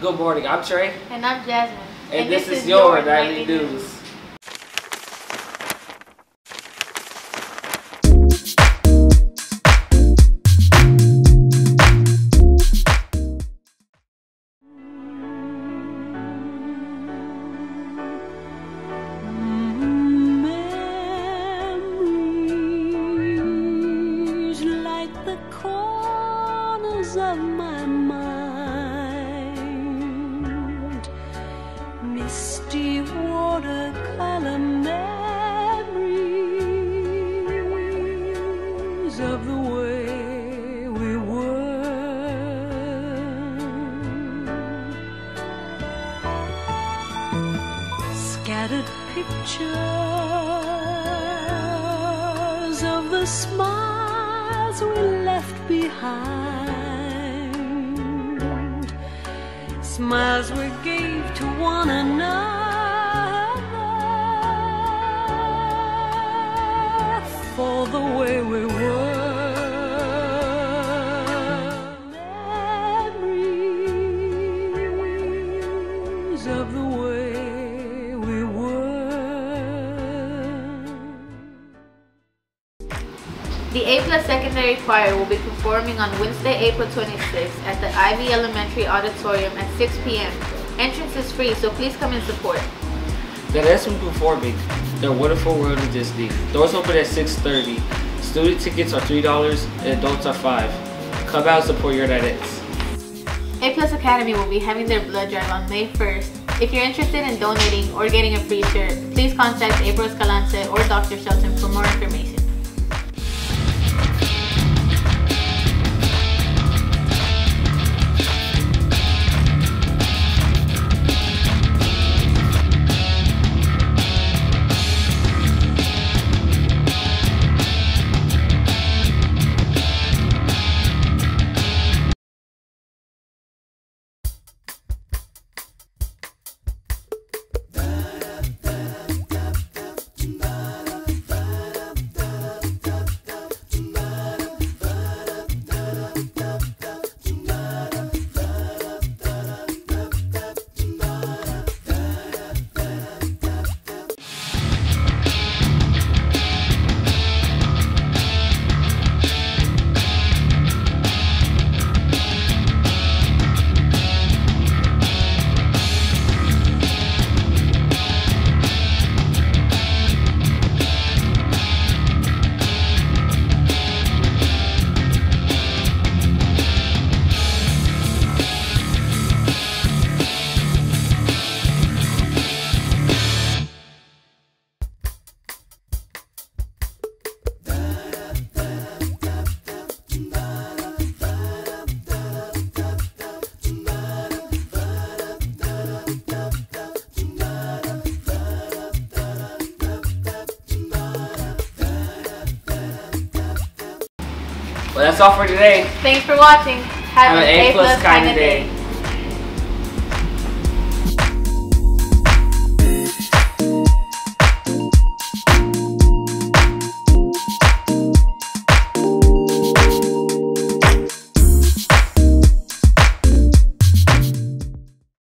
Good morning, I'm Trey. And I'm Jasmine. And, this, is, your Nightly News. Memories like the corners of my mind, of the way we were. Scattered pictures of the smiles we left behind, smiles we gave to one another The A Plus Secondary Choir will be performing on Wednesday, April 26th at the Ivy Elementary Auditorium at 6 p.m. Entrance is free, so please come and support. The be performing The Wonderful World of Disney. Doors open at 6.30. Student tickets are $3 and adults are 5 Come out and support your Nets. A Plus Academy will be having their blood drive on May 1st. If you're interested in donating or getting a free shirt, please contact April Escalante or Dr. Shelton for more information. Well, that's all for today. Thanks for watching. Have, Have an A plus kinda day.